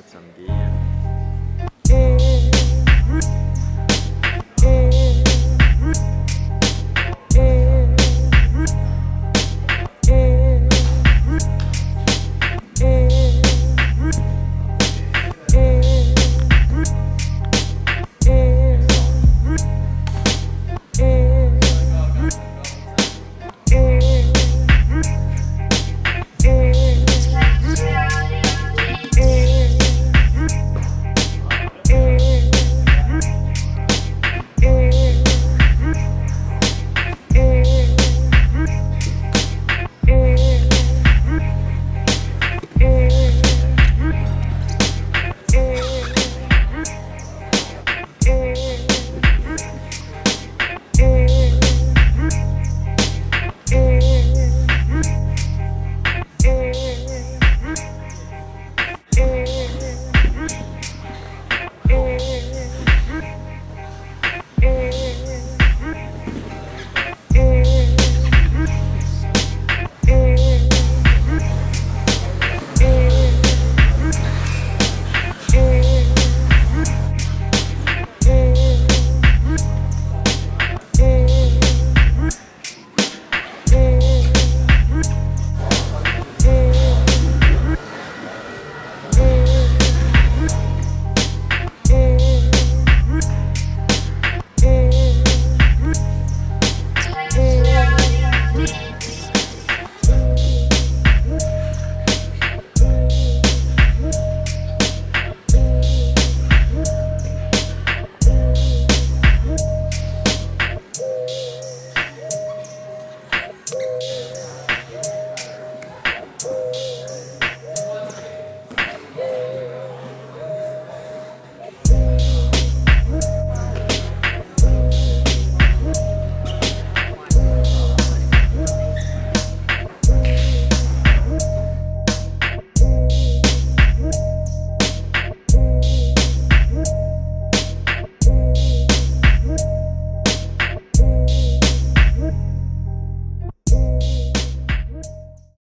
that someday.